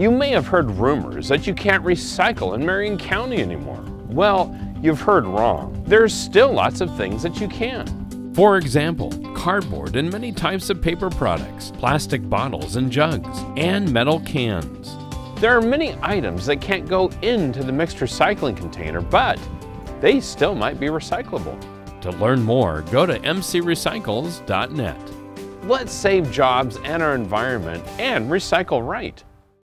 You may have heard rumors that you can't recycle in Marion County anymore. Well, you've heard wrong. There's still lots of things that you can. For example, cardboard and many types of paper products, plastic bottles and jugs, and metal cans. There are many items that can't go into the mixed recycling container, but they still might be recyclable. To learn more, go to mcrecycles.net. Let's save jobs and our environment and recycle right.